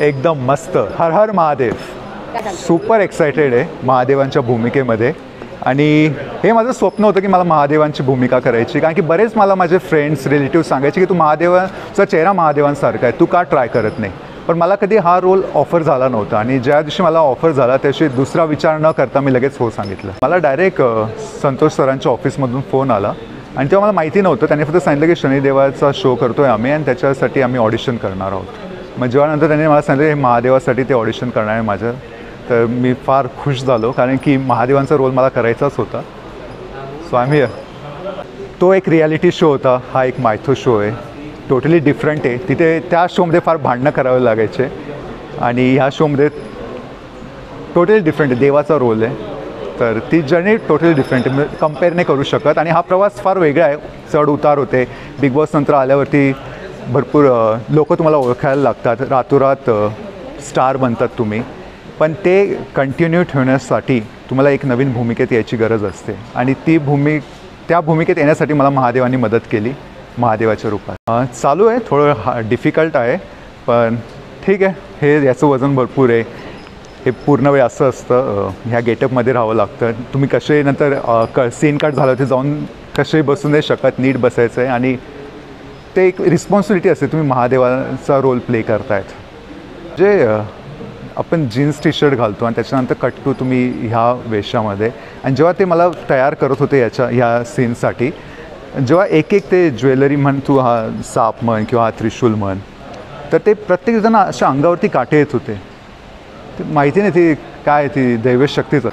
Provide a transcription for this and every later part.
एकदम मस्त. हर हर Mahadev. Super excited आहे महादेवांच्या भूमिकेमध्ये. आणि हे माझं स्वप्न होतं की मला महादेवांची भूमिका करायची. कारण की बरेच मला माझे फ्रेंड्स रिलेटिव्ह सांगायचे की तू महादेवाचा चेहरा महादेवांसारखा आहे. तू का ट्राय करत नाही? पण मला कधी हा रोल ऑफर झाला नव्हता. आणि ज्या दिवशी मला ऑफर झाला त्या दिवशी दुसरा विचार न करता मी लगेच हो सांगितलं. मला डायरेक्ट संतोष सरांच्या ऑफिसमधून फोन आला. आणि तेव्हा मला माहिती नव्हतं. त्यांनी फक्त सांगितलं की शनिदेवाचा शो करतोय आम्ही आणि त्याच्यासाठी आम्ही ऑडिशन करणार आहोत. मग जेव्हा नंतर त्यांनी मला सांगितलं हे महादेवासाठी ते ऑडिशन करणार आहे माझं तर मी फार खुश झालो कारण की महादेवांचा रोल मला करायचाच होता. सो तो एक रियालिटी शो होता हा एक मायथो शो आहे. टोटली डिफरंट आहे. तिथे त्या शोमध्ये फार भांडणं करावे लागायचे. आणि ह्या शोमध्ये टोटली डिफरंट आहे. देवाचा रोल आहे. तर ती जर्नी टोटली डिफरंट आहे. कंपेअर नाही करू शकत. आणि हा प्रवास फार वेगळा आहे. चढ उतार होते. बिग बॉस नंतर आल्यावरती भरपूर लोक तुम्हाला ओळखायला लागतात. रातोरात स्टार बनतात तुम्ही. पण ते कंटिन्यू ठेवण्यासाठी तुम्हाला एक नवीन भूमिकेत यायची गरज असते. आणि ती भूमी त्या भूमिकेत येण्यासाठी मला महादेवानी मदत केली महादेवाच्या रूपात. चालू आहे थोडं हा डिफिकल्ट आहे पण ठीक आहे. हे याचं वजन भरपूर आहे. हे पूर्ण वेळ असं असतं ह्या गेटअपमध्ये राहावं लागतं. तुम्ही कसे नंतर क सीन कट झालं ते जाऊन कसे बसू नाही शकत नीट बसायचं आहे. आणि ते एक रिस्पॉन्सिबिलिटी असते. तुम्ही महादेवाचा रोल प्ले करतायत. जे आपण जीन्स टी शर्ट घालतो आणि त्याच्यानंतर कट्टू तुम्ही ह्या वेशामध्ये. आणि जेव्हा ते मला तयार करत होते याच्या ह्या सीनसाठी जेव्हा एक एक ते ज्वेलरी म्हण तू हा साप म्हण किंवा हा त्रिशूल म्हण तर ते प्रत्येकजण अशा अंगावरती काटे येत होते. ते माहिती नाही ती काय ती दैवशक्तीचं.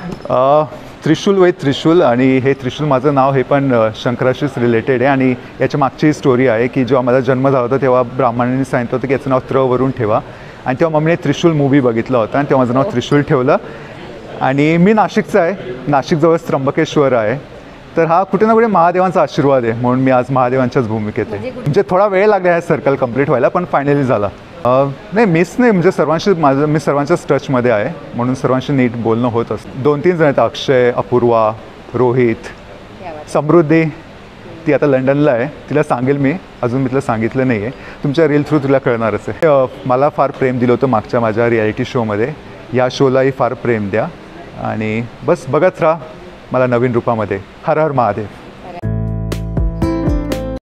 त्रिशूल वै त्रिशूल आणि हे त्रिशूल माझं नाव हे पण शंकराशीच रिलेटेड आहे आणि याच्या मागची स्टोरी आहे की जेव्हा माझा जन्म झाला होता तेव्हा ब्राह्मणांनी सांगितलं होतं की याचं नाव त्र वरून ठेवा. आणि तेव्हा मम्मीने त्रिशूल मूवी बघितला होता आणि तेव्हा माझं नाव त्रिशूल ठेवलं. आणि मी नाशिकचा आहे. नाशिकजवळ त्र्यंबकेश्वर आहे. तर हा कुठे ना कुठे महादेवांचा आशीर्वाद आहे म्हणून मी आज महादेवांच्याच भूमिकेत आहे. म्हणजे थोडा वेळ लागला ह्या सर्कल कंप्लीट व्हायला पण फायनली झाला. नाही मीच नाही म्हणजे सर्वांशी माझं मी सर्वांच्याच टचमध्ये आहे म्हणून सर्वांशी नीट बोलणं होत असतं. दोन तीन जण आहेत अक्षय अपूर्वा रोहित समृद्धी. ती आता लंडनला आहे. तिला सांगेल मी. अजून मी तिला सांगितलं नाही आहे तुमच्या रील थ्रू तिला कळणारच आहे. मला फार प्रेम दिलं होतं मागच्या माझ्या रियालिटी शोमध्ये या शोलाही फार प्रेम द्या. आणि बस बघत राहा. मला नवीन रूपामध्ये. हर हर महादेव.